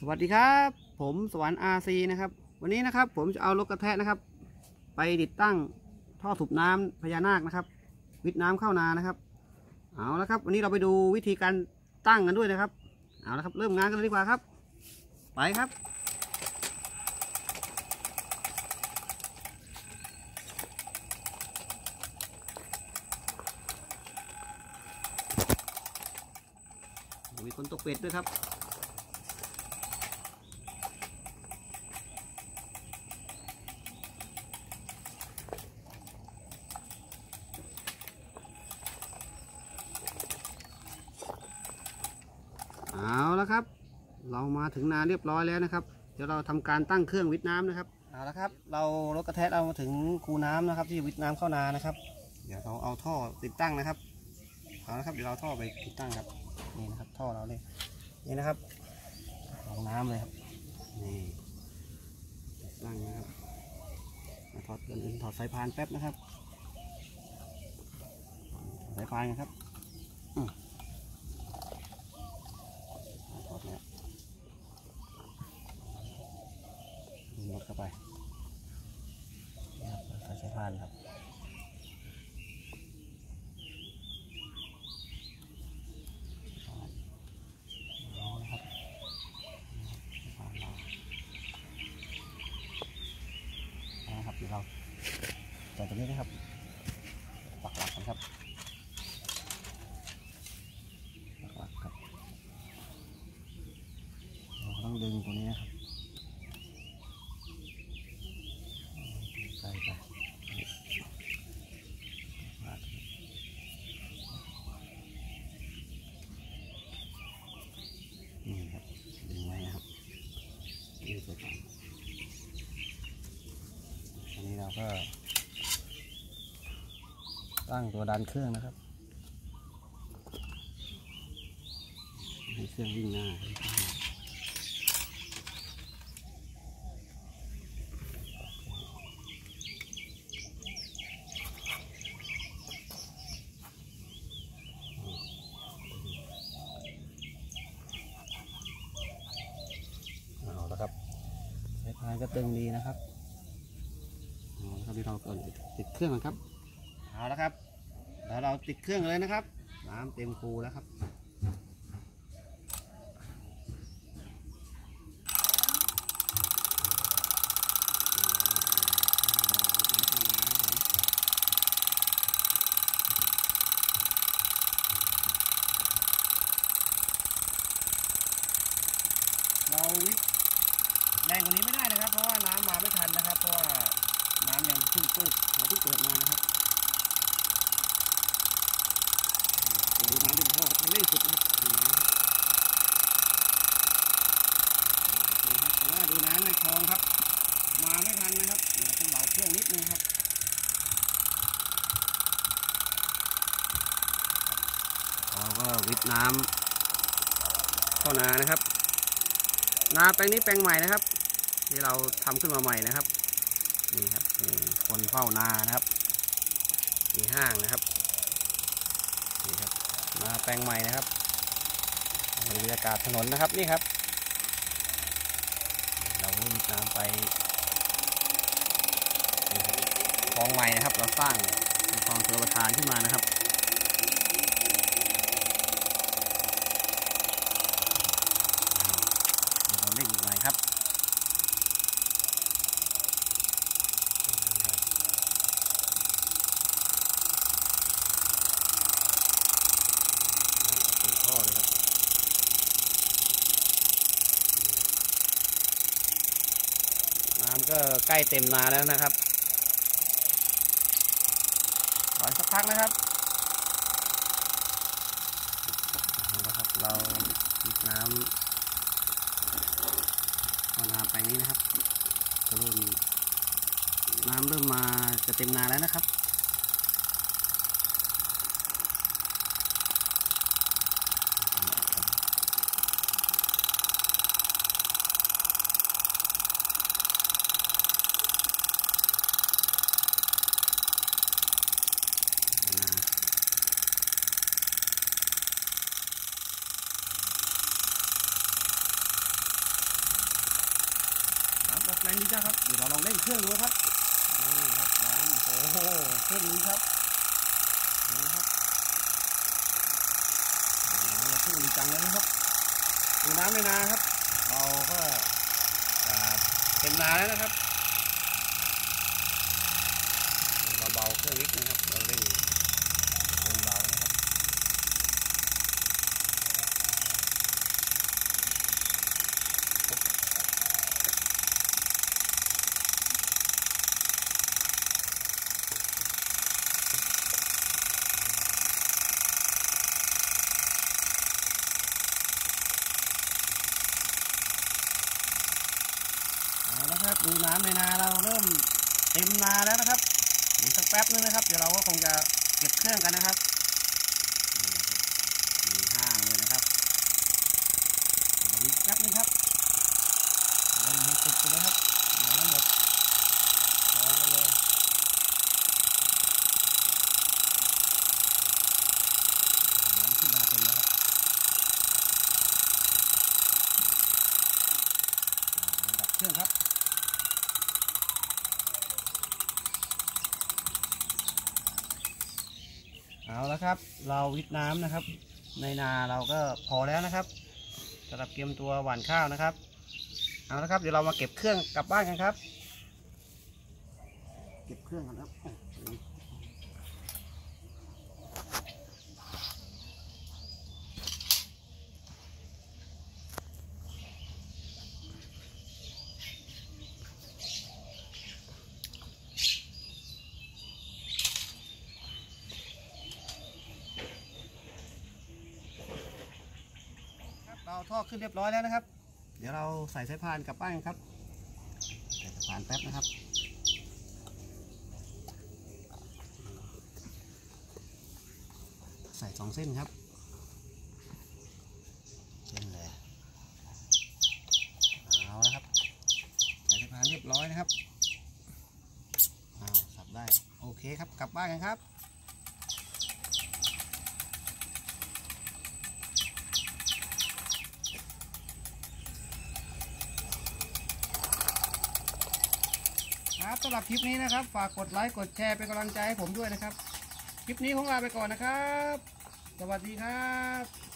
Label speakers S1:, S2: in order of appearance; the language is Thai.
S1: สวัสดีครับ ผมสวรรค์อาซีนะครับ วันนี้นะครับผมจะเอารถกระแทะนะครับ ไปติดตั้งท่อสูบน้ำพญานาคนะครับ วิทน้ำเข้านานะครับ เอาละครับ วันนี้เราไปดูวิธีการตั้งกันด้วยนะครับ เอาละครับ เริ่มงานกันเลยดีกว่าครับ ไปครับมีคนตกเป็ดด้วยครับ เอาแล้วครับ เรามาถึงนาเรียบร้อยแล้วนะครับ เดี๋ยวเราทำการตั้งเครื่องวิทน้ำนะครับเอาละครับ เรารถกระแทกเรามาถึงคูน้ำนะครับ ที่วิทน้ำเข้านานะครับ เดี๋ยวเราเอาท่อติดตั้งนะครับเอาละครับเดี๋ยวเราเอาท่อไปติดตั้งครับนี่นะครับ ท่อเราเลยนี่นะครับลงน้ำเลยครับนี่ติดตั้งนะครับถอดเกินอื่นถอดสายพานแป๊บนะครับสายพานกันครับอืมถอดแล้วดึงรถ เข้าไปนี่ครับใส่สายพานครับเอาละครับผ่านเราเอาละครับเดี๋ยวเราใส่ตัวนี้นะครับปักหลักกันครับปักหลักครับเราต้องดึงตัวนี้นะครับใส่ไปปักนี่ครับ ดึงไว้นะครับยืดไปก่อนอันนี้ เราก็ตั้งตัวดันเครื่องนะครับให้เครื่องวิ่งหน้าเอาละครับสายพานก็ตึงดีนะครับ อาละครับที่เราก่อนติดเครื่องก่อนครับเอาละครับแล้วเราติดเครื่องเลยนะครับ น้ำเต็มคูแล้วครับเราวิทแรงกว่านี้ไม่ได้นะครับ เพราะว่าน้ำมาไม่ทันนะครับ เพราะว่า น้ำยังเพิ่งเปิดเราเพิ่เปิดมานะครับดูน้ำดิพ่อเขาเร่งสุดนะครับดูน้ำครับแต่ว่าดูน้ำในคลองครับ มาไม่ทันนะครับเดี๋ยวต้องเบาเครื่องนิดนึงครับเราก็วิทย์น้ำเข้านานะครับ นาแปลงนี้แปลงใหม่นะครับที่เราทำขึ้นมาใหม่นะครับ นี่ครับนี่คนเฝ้านานะครับมีห้างนะครับนี่ครับนาแปลงใหม่นะครับบรรยากาศถนนนะครับนี่ครับ เราวิดน้ำไปคลองใหม่นะครับ เราสร้างเป็นคลองชลประทานขึ้นมานะครับเดี๋ยวเราเร่งอีกหน่อยครับเป็นท่อเลยครับ น้ำก็ใกล้เต็มนาแล้วนะครับรอสักพักนะครับเอาละครับ เราปิดน้ำพอนาไปนี้นะครับก็เริ่มน้ำเริ่มมาจะเต็มนาแล้วนะครับ แรงดีจ้าครับเดี๋ยวเราลองเล่นเครื่องดูครับนี่ครับน้ำโอ้โหเครื่องนี้ครับนี่ครับโอ้โหเครื่องดีจังเลยนะครับดูน้ำในนาครับ เราก็เต็มนาแล้วนะครับเราเบาเครื่องนิดนะครับเราเล่นเบาเบานะครับ เอาละครับ ดูน้ำในนาเราเริ่มเต็มนาแล้วนะครับอีกสักแป๊บนึงนะครับ เดี๋ยวเราก็คงจะเก็บเครื่องกันนะครับนี่ครับมีห้างเลยนะครับเดี๋ยวอีกแป๊บนึงครับเล่นให้สุดเลยครับน้ำหมดพอกันเลยน้ำขึ้นมาเต็มแล้วครับดับเครื่องครับ เอาละครับ เราวิทน้ำนะครับ ในนาเราก็พอแล้วนะครับสำหรับเตรียมตัวหว่านข้าวนะครับ เอาละครับเดี๋ยวเรามาเก็บเครื่องกลับบ้านกันครับ เก็บเครื่องกันครับโอ้โหครับเรา ท่อขึ้นเรียบร้อยแล้วนะครับ เดี๋ยวเราใส่สายพานกลับบ้านกันครับใส่สายพานแป๊บนะครับใส่สองเส้นครับเส้นเลยเอาแล้วครับใส่สายพานเรียบร้อยนะครับอ้าวสับได้ โอเคครับ กลับบ้านกันครับ ครับสำหรับคลิปนี้นะครับ ฝากกดไลค์กดแชร์เป็นกำลังใจให้ผมด้วยนะครับ คลิปนี้ผมลาไปก่อนนะครับ สวัสดีครับ